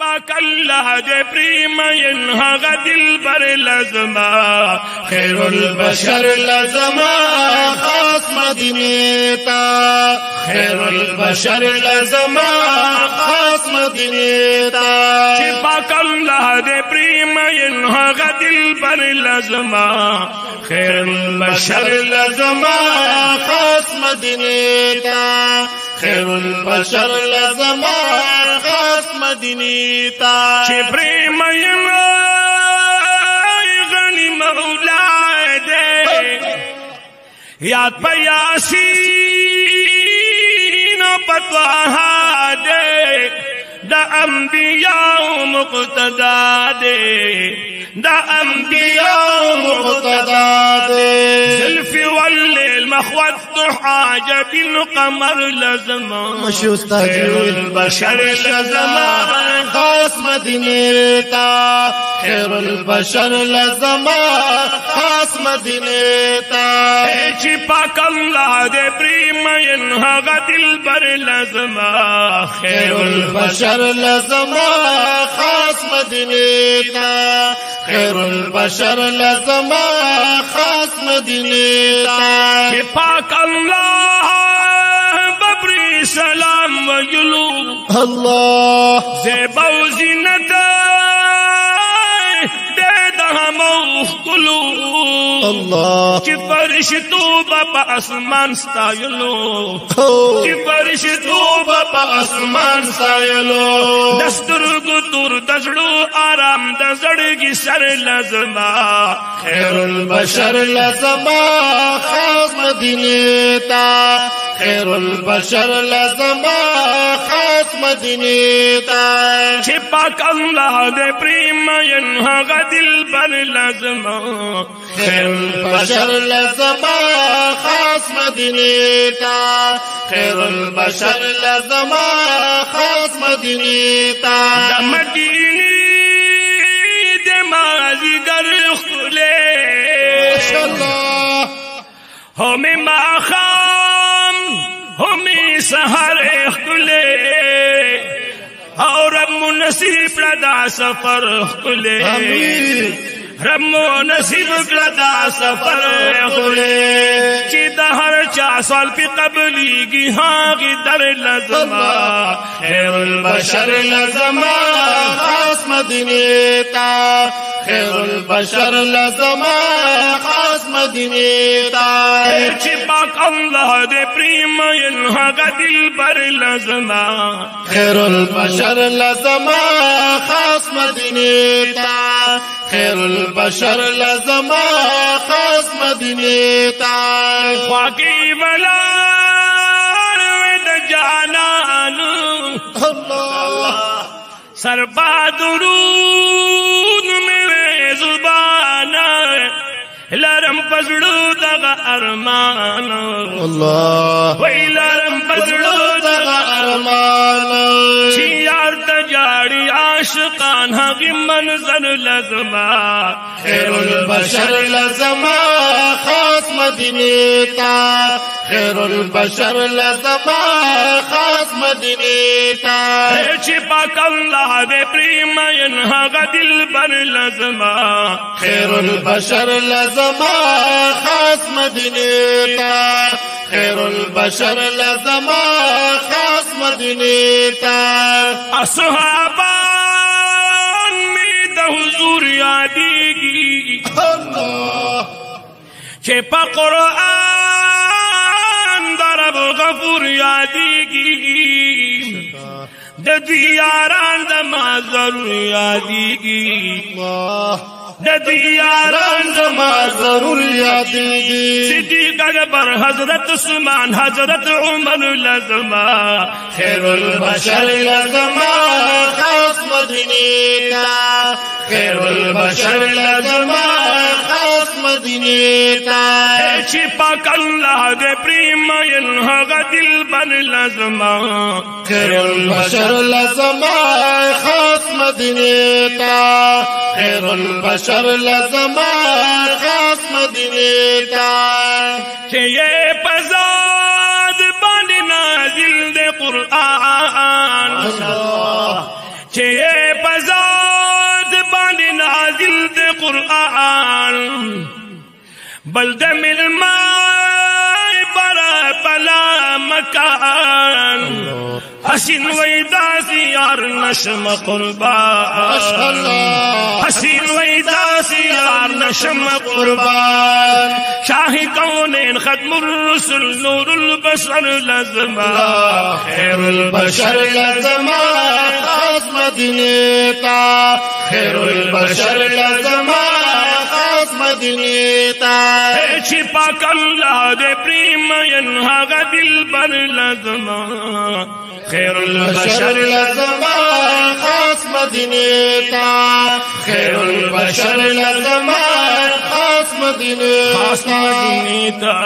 پاک اللہ دے پریم ینہا دل بر لزما خیر البشر لزما خاص مدینے تا۔ خیر البشر لزما خاص مدینے تا۔ چی پاک اللہ دے پریم ینہا دل بر لزما خیر البشر لزما خاص مدینے خیر البشر لزما خاص مدینے تا چی پریم ینہا غنی مولا دے؟ یاد پیاسی نو پتواہا دے، دا انبیاء مقتدا دے۔ دا انبیاء مقتدا دے والليل واللیل مخوت ضحا جب القمر لزما مش جو البشر لزما خاص مدینه خير البشر لزما خاص مدینه تا چې پاک الله دې پریم ان هغه دلبر لزما خیر البشر لزما خاص مدینه خیر البشر لزما خاص مدینے تا چی پاک اللہ ببری سلام و اللہ۔ زیبا و زینت دے دہمو کلو اللہ۔ چی فرش تو بابا اسمان ستایلو فرش تو بابا اسمان سایلو تور دزړو آرام د زړګي سر لازما خیر البشر لازما خاص مدینه تا خیر البشر لازما خاص مدینه تا چې پاک الله دې پریم ين هغه دل پر لازما خیر البشر لازما خاص مدینے تا خیر البشر لزما خاص مدینے تا مدینی دے مازی گر خلے اللہ ہمیں ماخام ہمیں سہر خلے اور اب منصیب لدا سفر خلے امین رمو نصیب لدا سفر خلے چی دا ہر چا سال پی قبلی گی ہاں گی در لزما۔ خیر البشر لزما، خاص مدینے تا خیر البشر لزما، خاص مدینے تا چھپاک اللہ دے پریم ینہا دل بر لزما خیر البشر لزما خاص مدینے تا۔ خیر البشر لزما خاص مدینے تا۔ خواکی بلا اللہ۔ سر درود۔ پزړو دغه ارمان الله. ویلارم پزړو دغه ارمان چې یار ته عاشقان هاغي منظر لزما. خير البشر لزما خاص مدينيتا خير البشر لزما خاص مدينيتا چې باك الله به پریم ان هغه دلبر لزما. خير البشر لزما خاص مدينيتا خير البشر لزما خاص مدينيتا اصحابا حضور یادیگی۔ اللہ چھے پا قرآن درب غفور یادیگی۔ د دیاران د ما ضرور یادیگی۔ اللہ د دیاران د ما ضرور یادیگی صدیق اکبر، حضرت عثمان، حضرت عمر لزما خیر البشر لزما، خاص مدنی تا خیر البشر لزما خاص مدینے تا چھپاک اللہ دے پریم ینہا دل بر لزما خیر البشر لزما خاص مدینے تا خیر البشر لزما خاص مدینے تا بلد ملمائی برا پلا مکان۔ حسین ویدا سیار نشم قربان۔ حسین ویدا سیار نشم قربان۔ شاہ کونین ختم الرسل نور البشر لزما۔ خیر البشر لزما، خاص مدینے خیر البشر لزما خاص مدینه تا چې پاک الله دې پریم ان هغه دلبر لزما خیر البشر لزما خاص مدینه تا خیر البشر لزما خاص مدینه خاص مدینه تا